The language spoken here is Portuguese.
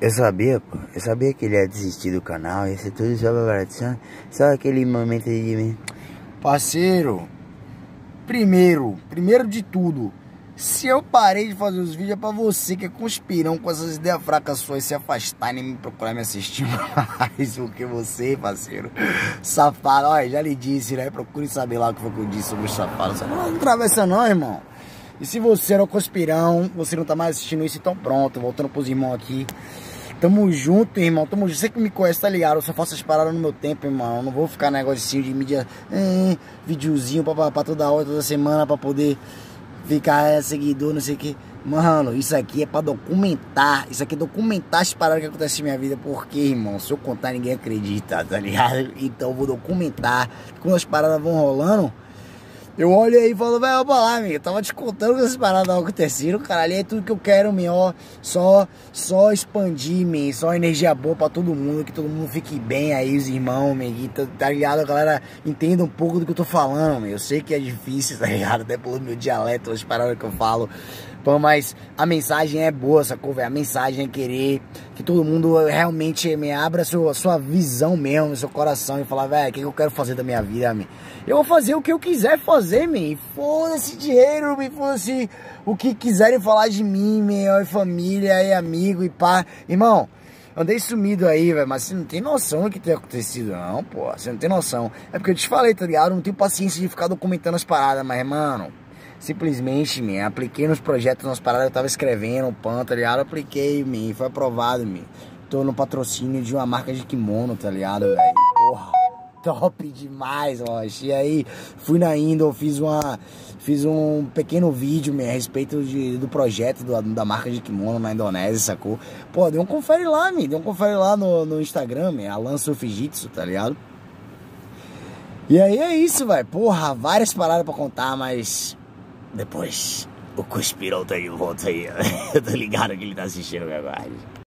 Eu sabia, pô. Eu sabia que ele ia desistir do canal, ia ser tudo só preparação. Só aquele momento de. Parceiro, primeiro, primeiro de tudo, se eu parei de fazer os vídeos é pra você que é conspirão com essas ideias fracas suas se afastar e me procurar me assistir mais do que você, parceiro. Safado, olha, já lhe disse, né? Procure saber lá o que foi que eu disse sobre o safado. Não atravessa não, irmão. E se você era o conspirão, você não tá mais assistindo isso, então pronto, voltando pros irmãos aqui. Tamo junto, irmão. Tamo junto. Você que me conhece, tá ligado? Eu só faço as paradas no meu tempo, irmão. Eu não vou ficar negocinho de mídia. É, videozinho pra, pra, pra, toda hora, toda semana, pra poder ficar é, seguidor, não sei o que. Mano, isso aqui é pra documentar. Isso aqui é documentar as paradas que acontecem na minha vida. Porque, irmão, se eu contar, ninguém acredita, tá ligado? Então eu vou documentar. Quando as paradas vão rolando eu olho aí e falo, velho, opa lá, amigo. Eu tava te contando que essas paradas aconteceram, caralho. É tudo que eu quero, meu. Só, só expandir, meu. Só energia boa pra todo mundo. Que todo mundo fique bem aí, os irmãos, meu. Tá, tá ligado? A galera entenda um pouco do que eu tô falando, meu. Eu sei que é difícil, tá ligado? Até pelo meu dialeto, as paradas que eu falo. Pô, mas a mensagem é boa, sacou, velho? A mensagem é querer que todo mundo realmente me abra a sua, sua visão mesmo, seu coração e falar, velho, o que, que eu quero fazer da minha vida, meu? Eu vou fazer o que eu quiser fazer, meu. Foda-se dinheiro, me foda-se o que quiserem falar de mim, meu, e família, e amigo, e pá. Irmão, andei sumido aí, velho, mas você não tem noção do que tem acontecido, não, pô. Você não tem noção. É porque eu te falei, tá ligado? Eu não tenho paciência de ficar documentando as paradas, mas, mano simplesmente, me apliquei nos projetos, nas paradas eu tava escrevendo, pan, tá ligado? Apliquei, me foi aprovado, me Tô no patrocínio de uma marca de kimono, tá ligado, velho? Porra, top demais, ó. E aí, fui na Indo, fiz uma fiz um pequeno vídeo me, a respeito de, do projeto do, da marca de kimono na Indonésia, sacou? Pô, deu um confere lá, me, deu um confere lá no, no Instagram, me, Alan Surfijitsu, tá ligado? E aí é isso, velho. Porra, várias paradas pra contar, mas depois, o Cuspirão tá de volta aí. Eu tô ligado que ele tá assistindo o meu guarda.